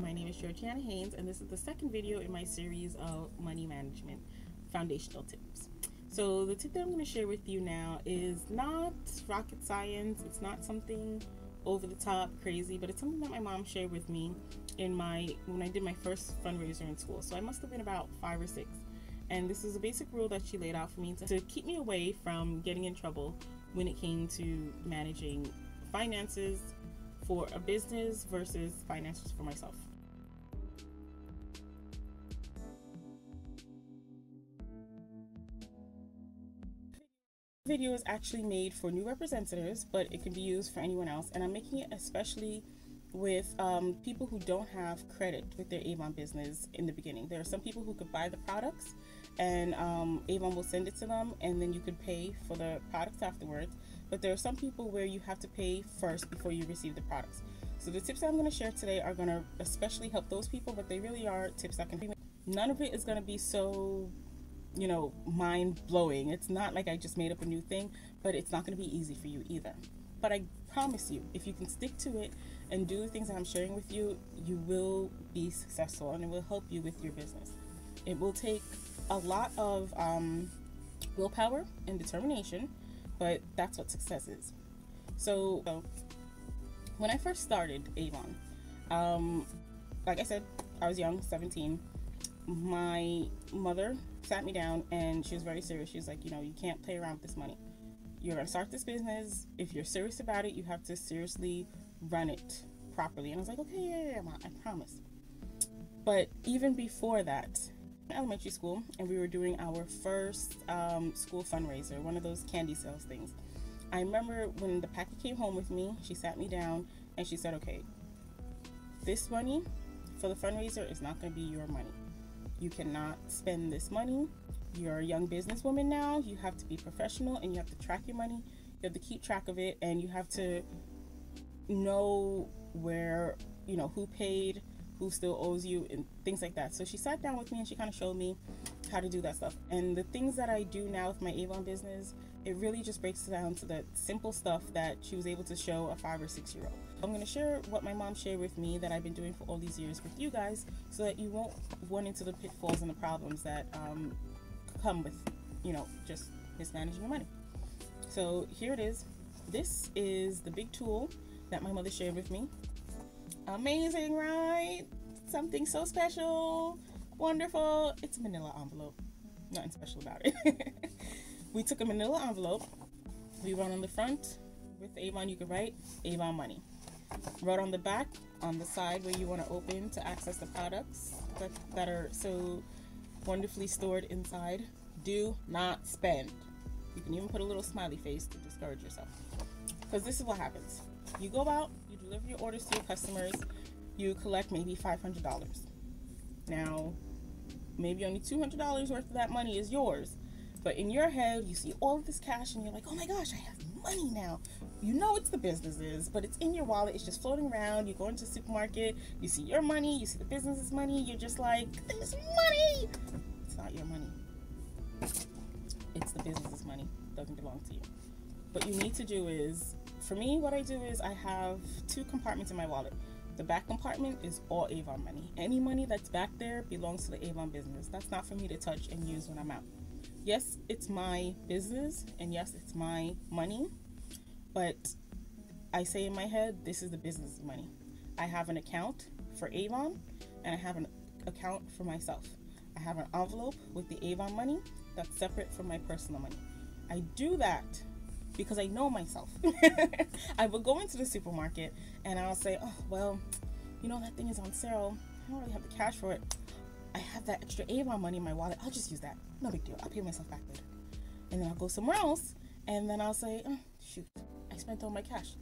My name is Georgiana Haynes, and this is the second video in my series of money management foundational tips. So, the tip that I'm going to share with you now is not rocket science, it's not something over the top crazy, but it's something that my mom shared with me in my when I did my first fundraiser in school. So, I must have been about five or six. And this is a basic rule that she laid out for me to, to keep me away from getting in trouble when it came to managing finances for a business versus finances for myself. Video is actually made for new representatives, but it can be used for anyone else. And I'm making it especially with um, people who don't have credit with their Avon business in the beginning. There are some people who could buy the products and um, Avon will send it to them and then you could pay for the products afterwards. But there are some people where you have to pay first before you receive the products. So the tips I'm going to share today are going to especially help those people, but they really are tips that can be. None of it is going to be so you know, mind blowing. It's not like I just made up a new thing, but it's not going to be easy for you either. But I promise you, if you can stick to it and do the things that I'm sharing with you, you will be successful and it will help you with your business. It will take a lot of um, willpower and determination, but that's what success is. So, so when I first started Avon, um, like I said, I was young, 17. My mother sat me down and she was very serious. She was like, you know, you can't play around with this money. You're gonna start this business. If you're serious about it, you have to seriously run it properly. And I was like, okay, yeah, yeah, yeah I promise. But even before that, elementary school, and we were doing our first um, school fundraiser, one of those candy sales things. I remember when the packet came home with me, she sat me down and she said, okay, this money for the fundraiser is not going to be your money you cannot spend this money. You're a young businesswoman now. You have to be professional and you have to track your money. You have to keep track of it and you have to know where, you know, who paid, who still owes you, and things like that. So she sat down with me and she kind of showed me how to do that stuff. And the things that I do now with my Avon business, it really just breaks down to the simple stuff that she was able to show a five or six year old. I'm going to share what my mom shared with me that I've been doing for all these years with you guys so that you won't run into the pitfalls and the problems that um, come with, you know, just mismanaging your money. So here it is. This is the big tool that my mother shared with me. Amazing, right? Something so special, wonderful. It's a manila envelope. Nothing special about it. we took a manila envelope. We wrote on the front with Avon, you could write Avon Money. Wrote on the back, on the side where you want to open to access the products that, that are so wonderfully stored inside. Do not spend. You can even put a little smiley face to discourage yourself. Because this is what happens. You go out, you deliver your orders to your customers, you collect maybe $500. Now, maybe only $200 worth of that money is yours. But in your head, you see all of this cash and you're like, oh my gosh, I have money now. You know it's the businesses, but it's in your wallet. It's just floating around. You go into the supermarket, you see your money, you see the business's money. You're just like, this money. It's not your money. It's the business's money. It doesn't belong to you. What you need to do is, for me, what I do is I have two compartments in my wallet. The back compartment is all Avon money. Any money that's back there belongs to the Avon business. That's not for me to touch and use when I'm out yes, it's my business and yes, it's my money, but I say in my head, this is the business money. I have an account for Avon and I have an account for myself. I have an envelope with the Avon money that's separate from my personal money. I do that because I know myself. I will go into the supermarket and I'll say, oh, well, you know, that thing is on sale. I don't really have the cash for it. I have that extra Avon money in my wallet. I'll just use that. No big deal. I'll pay myself back later. And then I'll go somewhere else, and then I'll say, oh, shoot, I spent all my cash.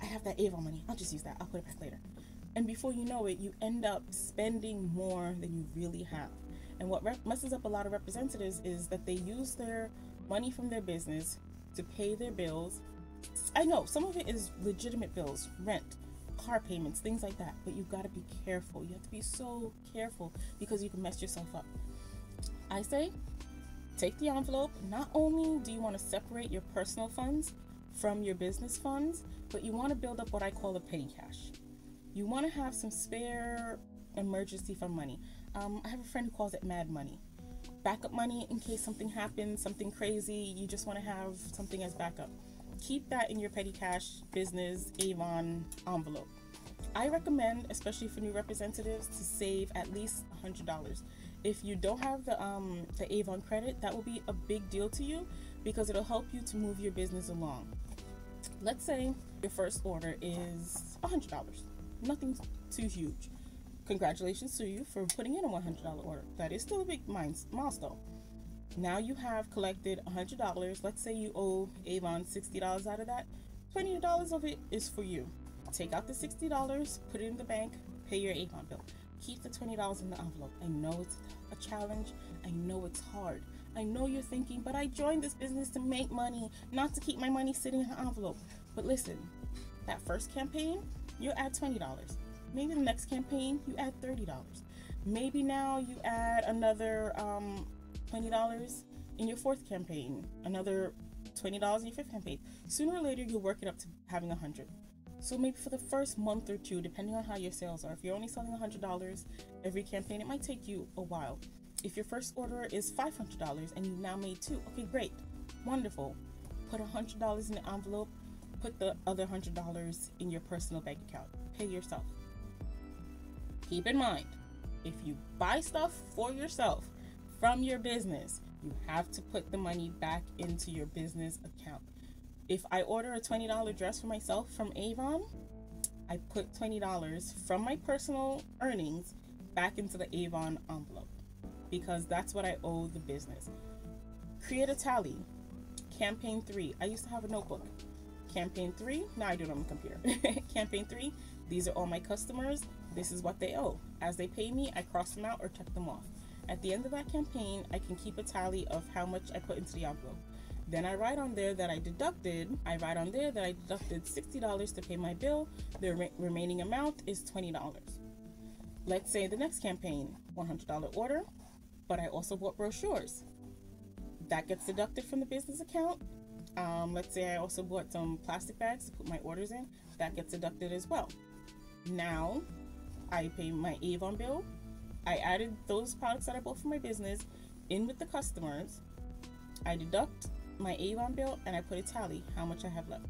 I have that Avon money. I'll just use that. I'll put it back later. And before you know it, you end up spending more than you really have. And what messes up a lot of representatives is that they use their money from their business to pay their bills. I know some of it is legitimate bills, rent, car payments, things like that. But you've got to be careful. You have to be so careful because you can mess yourself up. I say take the envelope. Not only do you want to separate your personal funds from your business funds, but you want to build up what I call a petty cash. You want to have some spare emergency fund money. Um, I have a friend who calls it mad money. Backup money in case something happens, something crazy, you just want to have something as backup. Keep that in your petty cash business Avon envelope. I recommend, especially for new representatives, to save at least $100. If you don't have the um, the Avon credit, that will be a big deal to you because it'll help you to move your business along. Let's say your first order is $100. Nothing too huge. Congratulations to you for putting in a $100 order. That is still a big milestone. Now you have collected $100. Let's say you owe Avon $60 out of that. $20 of it is for you. Take out the $60, put it in the bank, pay your Avon bill. Keep the $20 in the envelope. I know it's a challenge. I know it's hard. I know you're thinking, but I joined this business to make money, not to keep my money sitting in an envelope. But listen, that first campaign, you add $20. Maybe the next campaign, you add $30. Maybe now you add another um, $20 in your fourth campaign, another $20 in your fifth campaign. Sooner or later, you'll work it up to having 100 so maybe for the first month or two, depending on how your sales are, if you're only selling $100 every campaign, it might take you a while. If your first order is $500 and you now made two, okay, great, wonderful. Put $100 in the envelope, put the other $100 in your personal bank account. Pay yourself. Keep in mind, if you buy stuff for yourself from your business, you have to put the money back into your business account. If I order a $20 dress for myself from Avon, I put $20 from my personal earnings back into the Avon envelope because that's what I owe the business. Create a tally. Campaign three. I used to have a notebook. Campaign three. Now I do it on my computer. Campaign three. These are all my customers. This is what they owe. As they pay me, I cross them out or check them off. At the end of that campaign, I can keep a tally of how much I put into the envelope. Then I write on there that I deducted, I write on there that I deducted $60 to pay my bill. The re- remaining amount is $20. Let's say the next campaign, $100 order, but I also bought brochures. That gets deducted from the business account. Um, let's say I also bought some plastic bags to put my orders in. That gets deducted as well. Now I pay my Avon bill. I added those products that I bought for my business in with the customers. I deduct my Avon bill and I put a tally how much I have left.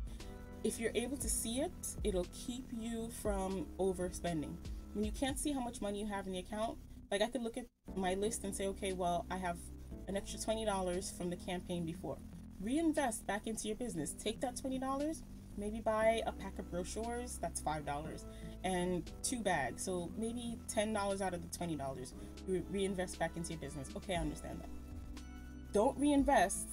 If you're able to see it, it'll keep you from overspending. When you can't see how much money you have in the account, like I could look at my list and say, okay, well, I have an extra $20 from the campaign before. Reinvest back into your business. Take that $20, maybe buy a pack of brochures, that's $5, and two bags. So maybe $10 out of the $20 you reinvest back into your business. Okay, I understand that. Don't reinvest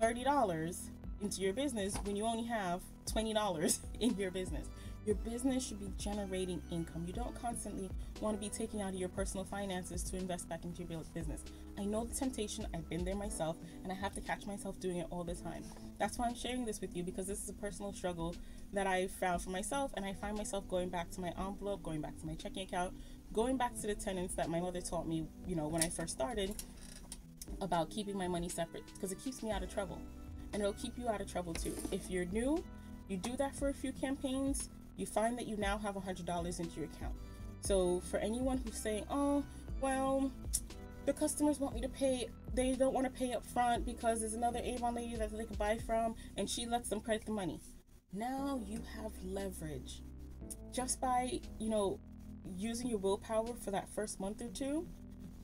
$30 into your business when you only have $20 in your business. Your business should be generating income. You don't constantly want to be taking out of your personal finances to invest back into your business. I know the temptation, I've been there myself, and I have to catch myself doing it all the time. That's why I'm sharing this with you because this is a personal struggle that I found for myself, and I find myself going back to my envelope, going back to my checking account, going back to the tenants that my mother taught me, you know, when I first started, about keeping my money separate because it keeps me out of trouble and it'll keep you out of trouble too. If you're new, you do that for a few campaigns, you find that you now have $100 into your account. So for anyone who's saying, oh, well, the customers want me to pay, they don't want to pay up front because there's another Avon lady that they can buy from and she lets them credit the money. Now you have leverage. Just by, you know, using your willpower for that first month or two,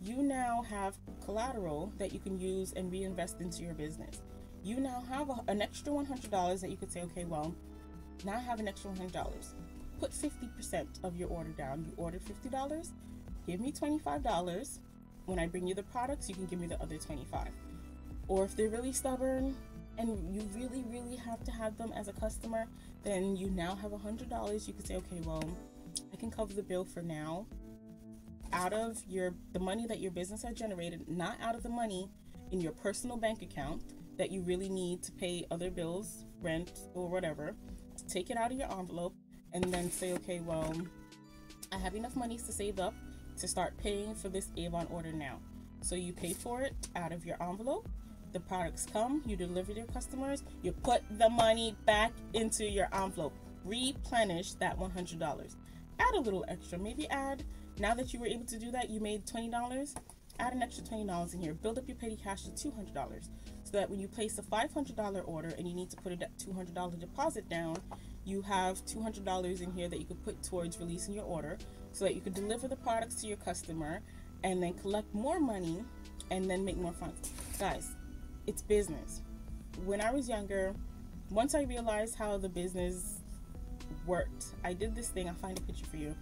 you now have collateral that you can use and reinvest into your business. You now have a, an extra $100 that you could say, okay, well, now I have an extra $100. Put 50% of your order down. You ordered $50, give me $25. When I bring you the products, you can give me the other 25. Or if they're really stubborn and you really, really have to have them as a customer, then you now have $100. You could say, okay, well, I can cover the bill for now out of your the money that your business has generated, not out of the money in your personal bank account that you really need to pay other bills, rent or whatever. Take it out of your envelope and then say, okay, well, I have enough money to save up to start paying for this Avon order now. So you pay for it out of your envelope. The products come, you deliver to your customers, you put the money back into your envelope, replenish that $100. add a little extra. Maybe add, now that you were able to do that, you made $20, add an extra $20 in here. Build up your petty cash to $200 so that when you place a $500 order and you need to put a $200 deposit down, you have $200 in here that you could put towards releasing your order so that you could deliver the products to your customer and then collect more money and then make more funds. Guys, it's business. When I was younger, once I realized how the business worked, I did this thing. I'll find a picture for you.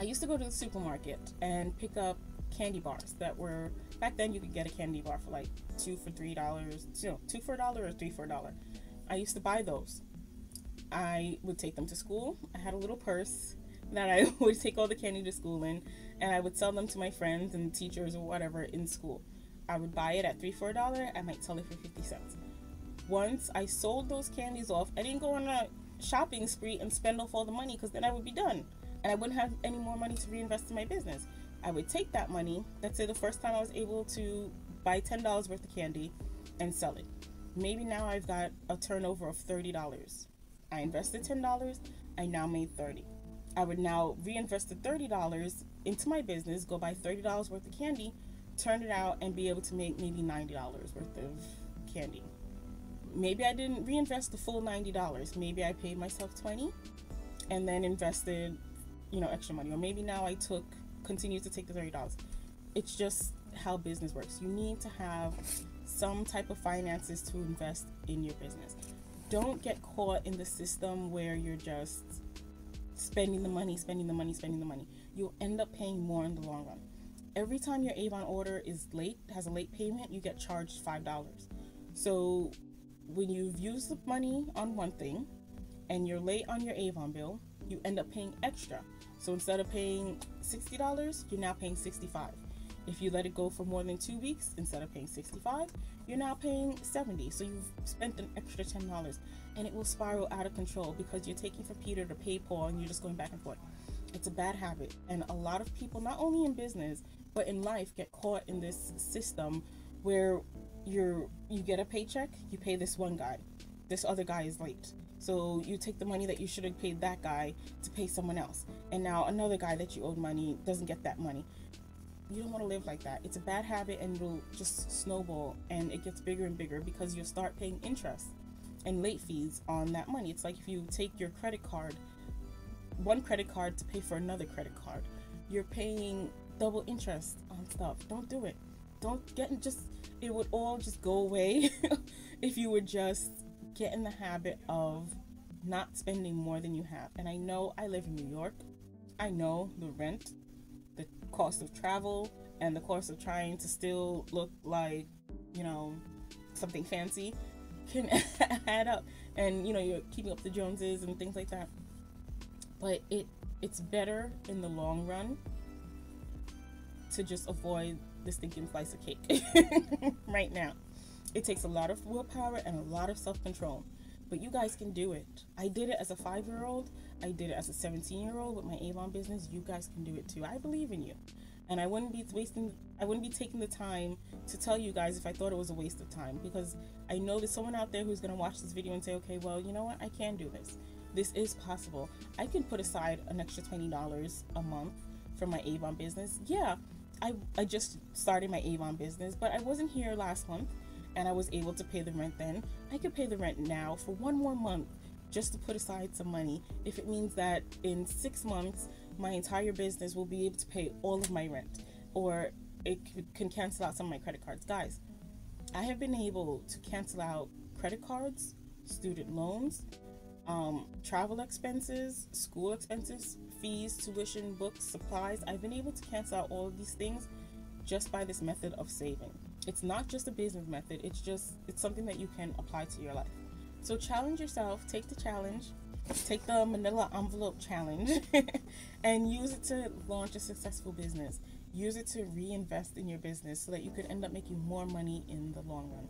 I used to go to the supermarket and pick up candy bars that were back then you could get a candy bar for like two for three dollars no two for a dollar or three for a dollar. I used to buy those. I would take them to school. I had a little purse that i would take all the candy to school in and i would sell them to my friends and teachers or whatever in school. I would buy it at three for a dollar i might sell it for 50 cents. Once i sold those candies off i didn't go on a shopping spree and spend off all the money because then i would be done and i wouldn't have any more money to reinvest in my business I would take that money. Let's say the first time I was able to buy $10 worth of candy and sell it. Maybe now I've got a turnover of $30. I invested $10, I now made 30. I would now reinvest the $30 into my business, go buy $30 worth of candy, turn it out, and be able to make maybe $90 worth of candy. Maybe I didn't reinvest the full $90. Maybe I paid myself 20 and then invested, you know, extra money. Or maybe now I took continue to take the $30. It's just how business works. You need to have some type of finances to invest in your business. Don't get caught in the system where you're just spending the money, spending the money, spending the money. You'll end up paying more in the long run. Every time your Avon order is late, has a late payment, you get charged $5. So when you've used the money on one thing and you're late on your Avon bill, you end up paying extra. So instead of paying $60, you're now paying 65. If you let it go for more than two weeks, instead of paying 65, you're now paying 70. So you've spent an extra $10 and it will spiral out of control because you're taking from Peter to pay Paul and you're just going back and forth. It's a bad habit. And a lot of people, not only in business, but in life, get caught in this system where you're you get a paycheck, you pay this one guy. This other guy is late. So you take the money that you should have paid that guy to pay someone else. And now another guy that you owed money doesn't get that money. You don't want to live like that. It's a bad habit and it'll just snowball and it gets bigger and bigger because you'll start paying interest and late fees on that money. It's like if you take your credit card, one credit card to pay for another credit card, you're paying double interest on stuff. Don't do it. Don't get just, it would all just go away if you would just get in the habit of not spending more than you have. And I know I live in New York. I know the rent, the cost of travel, and the cost of trying to still look like, you know, something fancy can add up. And you know, you're keeping up the Joneses and things like that. But it it's better in the long run to just avoid the stinking slice of cake right now. It takes a lot of willpower and a lot of self control, but you guys can do it. I did it as a five year old, I did it as a 17 year old with my Avon business. You guys can do it too. I believe in you. And I wouldn't be wasting, I wouldn't be taking the time to tell you guys if I thought it was a waste of time because I know there's someone out there who's going to watch this video and say, okay, well, you know what? I can do this. This is possible. I can put aside an extra $20 a month for my Avon business. Yeah, I, I just started my Avon business, but I wasn't here last month and I was able to pay the rent then, I could pay the rent now for one more month just to put aside some money if it means that in six months my entire business will be able to pay all of my rent or it can cancel out some of my credit cards. Guys, I have been able to cancel out credit cards, student loans, um, travel expenses, school expenses, fees, tuition, books, supplies. I've been able to cancel out all of these things just by this method of saving. It's not just a business method, it's just it's something that you can apply to your life. So challenge yourself, take the challenge, take the manila envelope challenge and use it to launch a successful business. Use it to reinvest in your business so that you could end up making more money in the long run.